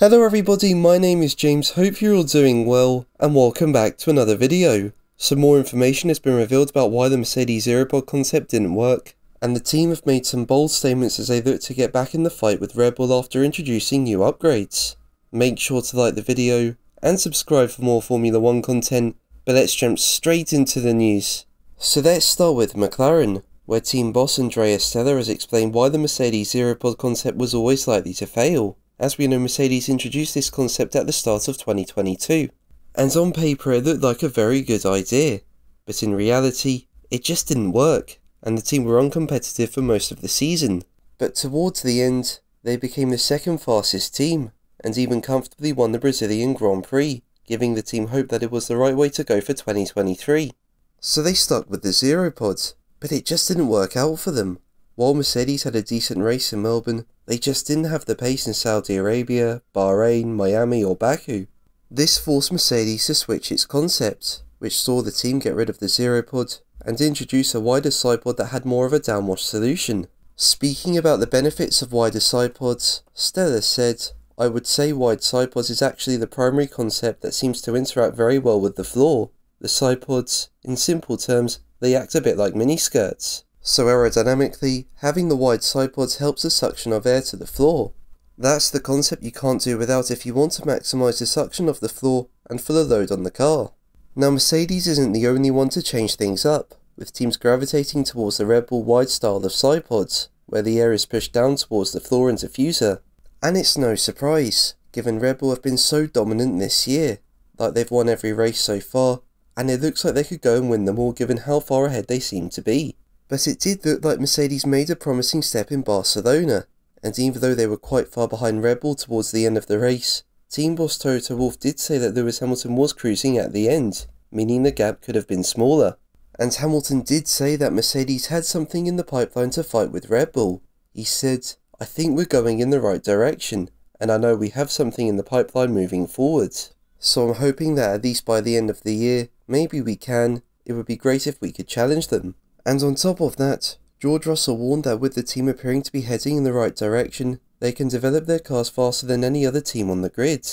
Hello everybody, my name is James, hope you're all doing well, and welcome back to another video. Some more information has been revealed about why the Mercedes Zeropod concept didn't work, and the team have made some bold statements as they look to get back in the fight with Red Bull after introducing new upgrades. Make sure to like the video, and subscribe for more Formula 1 content, but let's jump straight into the news. So let's start with McLaren, where team boss Andrea Stella has explained why the Mercedes Zeropod concept was always likely to fail. As we know, Mercedes introduced this concept at the start of 2022, and on paper it looked like a very good idea, but in reality, it just didn't work, and the team were uncompetitive for most of the season. But towards the end, they became the second fastest team, and even comfortably won the Brazilian Grand Prix, giving the team hope that it was the right way to go for 2023. So they stuck with the Zero Pods, but it just didn't work out for them. While Mercedes had a decent race in Melbourne, they just didn't have the pace in Saudi Arabia, Bahrain, Miami or Baku. This forced Mercedes to switch its concept, which saw the team get rid of the zero pod and introduce a wider sidepod that had more of a downwash solution. Speaking about the benefits of wider sidepods, Stella said, I would say wide sidepods is actually the primary concept that seems to interact very well with the floor. The sidepods, in simple terms, they act a bit like miniskirts. So aerodynamically, having the wide side pods helps the suction of air to the floor. That's the concept you can't do without if you want to maximise the suction of the floor and for the load on the car. Now Mercedes isn't the only one to change things up, with teams gravitating towards the Red Bull wide style of side pods, where the air is pushed down towards the floor and diffuser. And it's no surprise, given Red Bull have been so dominant this year, like they've won every race so far, and it looks like they could go and win them all given how far ahead they seem to be. But it did look like Mercedes made a promising step in Barcelona, and even though they were quite far behind Red Bull towards the end of the race, team boss Toto Wolff did say that Lewis Hamilton was cruising at the end, meaning the gap could have been smaller. And Hamilton did say that Mercedes had something in the pipeline to fight with Red Bull. He said, I think we're going in the right direction, and I know we have something in the pipeline moving forward. So I'm hoping that at least by the end of the year, maybe we can, it would be great if we could challenge them. And on top of that, George Russell warned that with the team appearing to be heading in the right direction, they can develop their cars faster than any other team on the grid.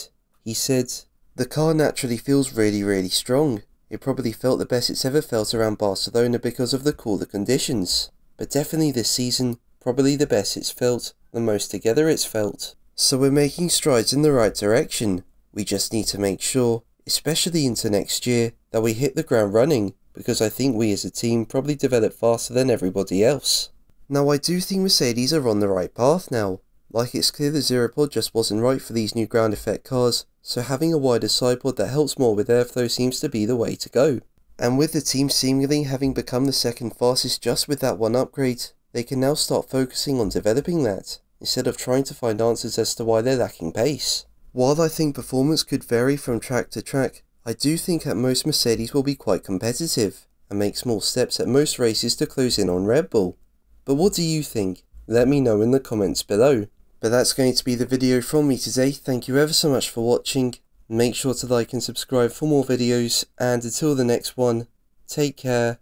He said, The car naturally feels really, really strong. It probably felt the best it's ever felt around Barcelona because of the cooler conditions. But definitely this season, probably the best it's felt, the most together it's felt. So we're making strides in the right direction. We just need to make sure, especially into next year, that we hit the ground running because I think we as a team probably develop faster than everybody else. Now I do think Mercedes are on the right path now. Like it's clear the Zeropod just wasn't right for these new ground effect cars, so having a wider sidepod that helps more with airflow seems to be the way to go. And with the team seemingly having become the second fastest just with that one upgrade, they can now start focusing on developing that, instead of trying to find answers as to why they're lacking pace. While I think performance could vary from track to track, I do think at most Mercedes will be quite competitive and make small steps at most races to close in on Red Bull. But what do you think? Let me know in the comments below. But that's going to be the video from me today. Thank you ever so much for watching. Make sure to like and subscribe for more videos and until the next one, take care